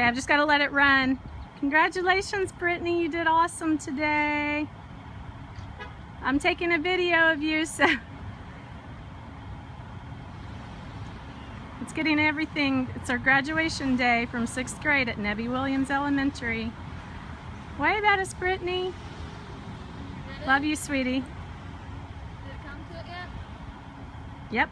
Okay, I've just got to let it run. Congratulations, Brittani. You did awesome today. I'm taking a video of you, so it's getting everything. It's our graduation day from sixth grade at Nebby Williams Elementary. Wave about us, Brittani. Love you, sweetie. Yep.